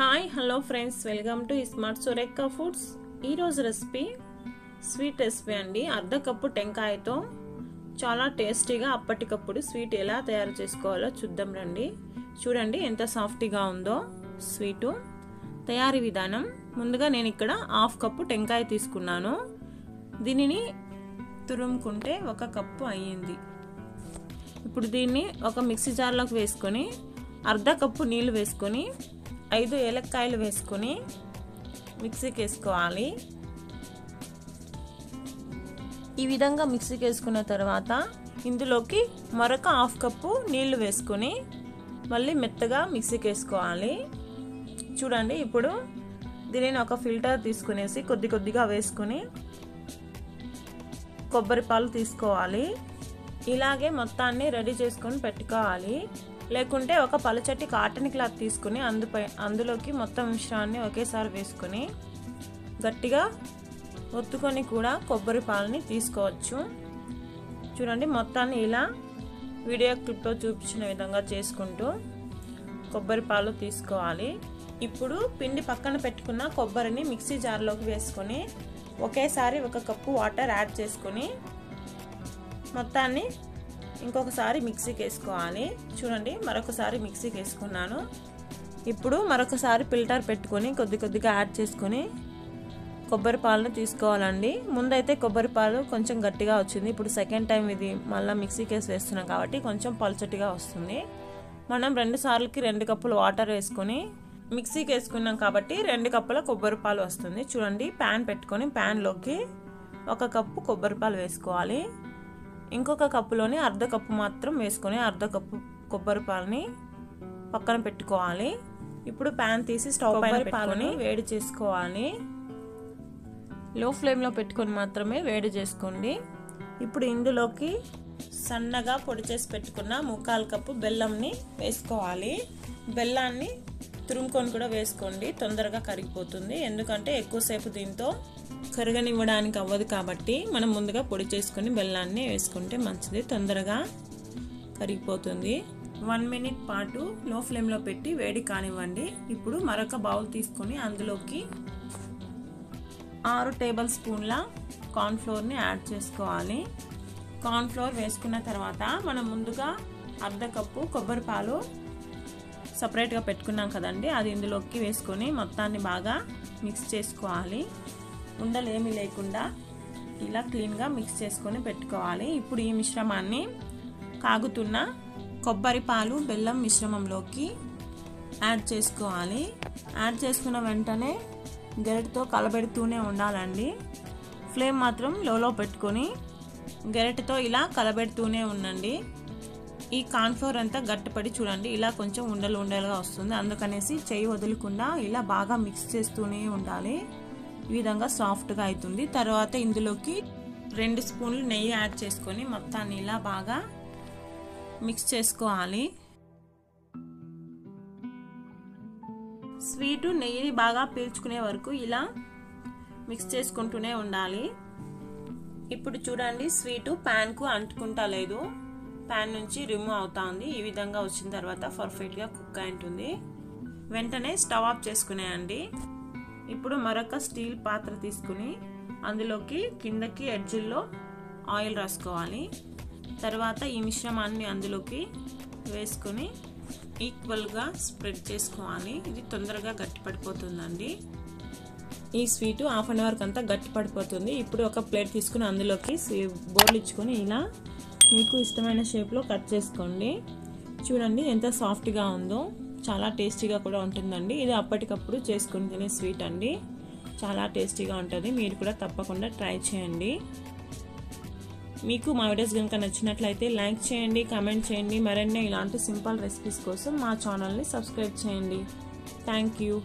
Hi hello friends welcome to smart Surekha foods ఈరోజు recipe sweet recipe అండి. అర్ధ cup టెంకాయతో చాలా టేస్టీగా అప్పటికప్పుడు స్వీట్ ఎలా తయారు చేసుకోవాలో చూద్దాం రండి. చూడండి ఎంత సాఫ్టీగా ఉందో స్వీటు తయారీ విధానం. ముందుగా నేను ఇక్కడ హాఫ్ కప్పు టెంకాయ తీసుకున్నాను. దీనిని తురుముకుంటే ఒక కప్పు అయ్యింది. ఇప్పుడు దీన్ని ఒక మిక్సీ జార్లోకి వేసుకొని అర్ధ కప్పు నీళ్ళు వేసుకొని ఐదు ఏలక్కాయలు వేసుకొని మిక్సీకి వేసుకోవాలి ఈ విధంగా మిక్సీకి వేసుకున్న తర్వాత ఇందులోకి మరొక హాఫ్ కప్పు నీళ్ళు వేసుకొని మళ్ళీ మెత్తగా మిక్సీకి వేసుకోవాలి చూడండి ఇప్పుడు దీనిని ఒక ఫిల్టర్ తీసుకునేసి కొద్ది కొద్దిగా వేసుకొని కొబ్బరి పాలు తీసుకోవాలి. ఇలాగే మొత్తాన్ని రెడీ చేసుకొని పెట్టుకోవాలి. లేకుంటే ఒక పలుచటి కాటన్ క్లాత్ తీసుకుని అందుపై అందులోకి మొత్తం మిశ్రాన్ని ఒకేసారి వేసుకొని గట్టిగా ఒత్తుకొని కూడా కొబ్బరి పాలని తీసుకోవచ్చు. చూడండి మొత్తాన్ని ఇలా వీడియో క్లిప్లో చూపించిన విధంగా చేసుకుంటూ కొబ్బరి పాలు తీసుకోవాలి. ఇప్పుడు పిండి పక్కన పెట్టుకున్న కొబ్బరిని మిక్సీ జార్లోకి వేసుకొని ఒకేసారి ఒక కప్పు వాటర్ యాడ్ చేసుకొని మొత్తాన్ని ఇంకొకసారి మిక్సీకి వేసుకోవాలి చూడండి మరొకసారి మిక్సీకి వేసుకున్నాను ఇప్పుడు మరొకసారి ఫిల్టర్ పెట్టుకొని కొద్ది కొద్దిగా యాడ్ చేసుకొని కొబ్బరి పాలను తీసుకోవాలండి. ముందైతే కొబ్బరి పాలు కొంచెం గట్టిగా వచ్చింది. ఇప్పుడు సెకండ్ టైం ఇది మళ్ళీ మిక్సీకి వేసి వేస్తున్నాం కాబట్టి కొంచెం పలుచటిగా వస్తుంది. మనం రెండు సార్లకి రెండు కప్పులు వాటర్ వేసుకొని మిక్సీకి వేసుకున్నాం కాబట్టి రెండు కప్పుల కొబ్బరి పాలు వస్తుంది. చూడండి ప్యాన్ పెట్టుకొని ప్యాన్లోకి ఒక కప్పు కొబ్బరి పాలు వేసుకోవాలి. ఇంకొక కప్పులోని అర్ధ కప్పు మాత్రం వేసుకొని అర్ధ కప్పు కొబ్బరి పాలని పక్కన పెట్టుకోవాలి. ఇప్పుడు ప్యాన్ తీసి స్టవ్ పైన పెట్టుకొని వేడి చేసుకోవాలి. లో ఫ్లేమ్లో పెట్టుకొని మాత్రమే వేడి చేసుకోండి. ఇప్పుడు ఇందులోకి సన్నగా పొడి చేసి పెట్టుకున్న ముక్కాలు కప్పు బెల్లంని వేసుకోవాలి. బెల్లాన్ని తురుముకొని కూడా వేసుకోండి. తొందరగా కరిగిపోతుంది. ఎందుకంటే ఎక్కువసేపు దీంతో కరగనివ్వడానికి అవ్వదు కాబట్టి మనం ముందుగా పొడి చేసుకొని బెల్లాన్ని వేసుకుంటే మంచిది. తొందరగా కరిగిపోతుంది. వన్ మినిట్ పాటు లో ఫ్లేమ్లో పెట్టి వేడి కానివ్వండి. ఇప్పుడు మరొక బౌల్ తీసుకొని అందులోకి ఆరు టేబుల్ స్పూన్ల కార్న్ఫ్లోర్ని యాడ్ చేసుకోవాలి. కార్న్ఫ్లోర్ వేసుకున్న తర్వాత మనం ముందుగా అర్ధ కప్పు కొబ్బరి పాలు సపరేట్గా పెట్టుకున్నాం కదండి. అది ఇందులోకి వేసుకొని మొత్తాన్ని బాగా మిక్స్ చేసుకోవాలి. ఉండలు ఏమీ లేకుండా ఇలా క్లీన్గా మిక్స్ చేసుకొని పెట్టుకోవాలి. ఇప్పుడు ఈ మిశ్రమాన్ని కాగుతున్న కొబ్బరి పాలు బెల్లం మిశ్రమంలోకి యాడ్ చేసుకోవాలి. యాడ్ చేసుకున్న వెంటనే గరిటతో కలబెడుతూనే ఉండాలండి. ఫ్లేమ్ మాత్రం లోలో పెట్టుకొని గరిటతో ఇలా కలబెడుతూనే ఉండండి. ఈ కాన్ఫ్లోర్ అంతా గట్టిపడి చూడండి ఇలా కొంచెం ఉండలు ఉండలుగా వస్తుంది. అందుకనేసి చేయి వదలకుండా ఇలా బాగా మిక్స్ చేస్తూనే ఉండాలి. ఈ విధంగా సాఫ్ట్గా అవుతుంది తర్వాత ఇందులోకి రెండు స్పూన్లు నెయ్యి యాడ్ చేసుకొని మొత్తాన్ని ఇలా బాగా మిక్స్ చేసుకోవాలి. స్వీటు నెయ్యిని బాగా పీల్చుకునే వరకు ఇలా మిక్స్ చేసుకుంటూనే ఉండాలి. ఇప్పుడు చూడండి స్వీటు ప్యాన్కు అంటుకుంటా లేదు ప్యాన్ నుంచి రిమూవ్ అవుతా ఉంది. ఈ విధంగా వచ్చిన తర్వాత పర్ఫెక్ట్గా కుక్ అయి ఉంటుంది. వెంటనే స్టవ్ ఆఫ్ చేసుకునేయండి. ఇప్పుడు మరొక స్టీల్ పాత్ర తీసుకుని అందులోకి కిందకి ఎడ్జుల్లో ఆయిల్ రాసుకోవాలి. తర్వాత ఈ మిశ్రమాన్ని అందులోకి వేసుకొని ఈక్వల్గా స్ప్రెడ్ చేసుకోవాలి. ఇది తొందరగా గట్టి పడిపోతుందండి ఈ స్వీటు హాఫ్ అన్ అవర్కి అంతా గట్టి పడిపోతుంది ఇప్పుడు ఒక ప్లేట్ తీసుకుని అందులోకి బోర్లు ఇచ్చుకొని ఇలా మీకు ఇష్టమైన షేప్లో కట్ చేసుకోండి. చూడండి ఎంత సాఫ్ట్గా ఉందో. చాలా టేస్టీగా కూడా ఉంటుందండి. ఇది అప్పటికప్పుడు చేసుకుని తినే స్వీట్ అండి. చాలా టేస్టీగా ఉంటుంది. మీరు కూడా తప్పకుండా ట్రై చేయండి. మీకు మా వీడియోస్ కనుక నచ్చినట్లయితే లైక్ చేయండి కామెంట్ చేయండి. మరెన్నో ఇలాంటి సింపుల్ రెసిపీస్ కోసం మా ఛానల్ని సబ్స్క్రైబ్ చేయండి. Thank you.